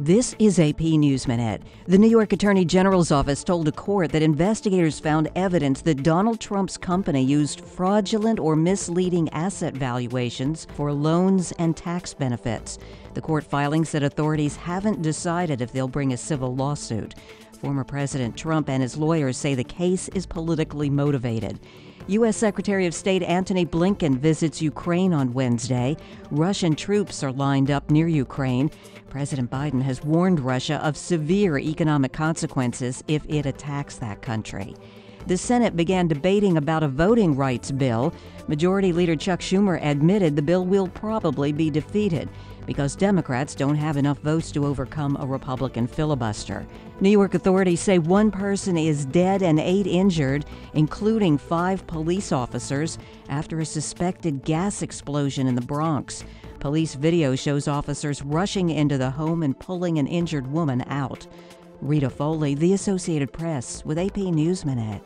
This is AP News Minute. The New York Attorney General's office told a court that investigators found evidence that Donald Trump's company used fraudulent or misleading asset valuations for loans and tax benefits. The court filing said authorities haven't decided if they'll bring a civil lawsuit. Former President Trump and his lawyers say the case is politically motivated. U.S. Secretary of State Antony Blinken visits Ukraine on Wednesday. Russian troops are lined up near Ukraine. President Biden has warned Russia of severe economic consequences if it attacks that country. The Senate began debating about a voting rights bill. Majority Leader Chuck Schumer admitted the bill will probably be defeated because Democrats don't have enough votes to overcome a Republican filibuster. New York authorities say one person is dead and eight injured, including five police officers, after a suspected gas explosion in the Bronx. Police video shows officers rushing into the home and pulling an injured woman out. Rita Foley, The Associated Press, with AP News Minute.